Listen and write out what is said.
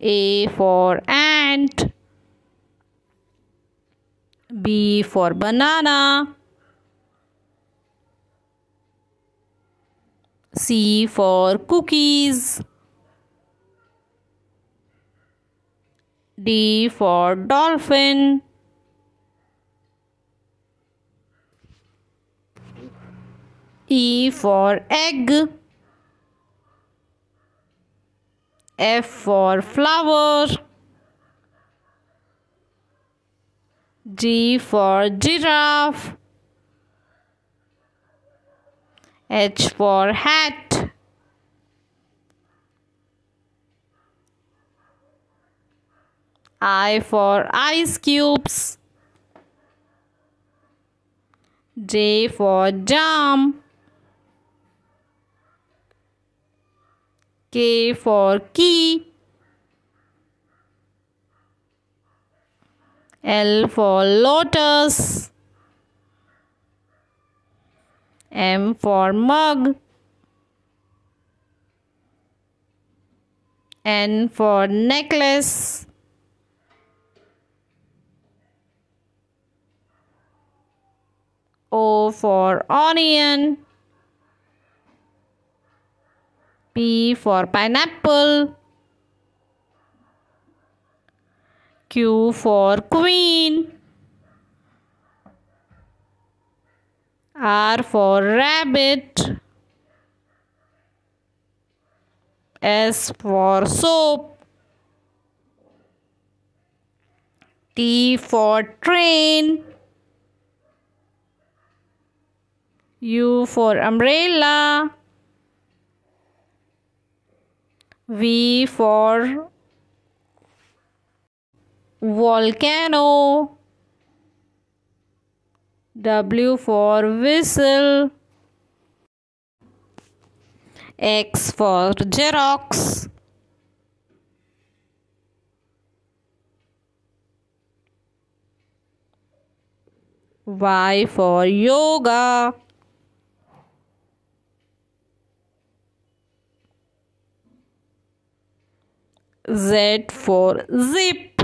A for ant. B for banana. C for cookies. D for dolphin. E for egg. F for flower. G for giraffe. H for hat. I for ice cubes. J for jam. K for key. L for lotus. M for mug. N for necklace. O for onion. P for pineapple. Q for queen. R for rabbit. S for soap. T for train. U for umbrella. V for volcano. W for whistle. X for Xerox. Y for yoga. Z for zip.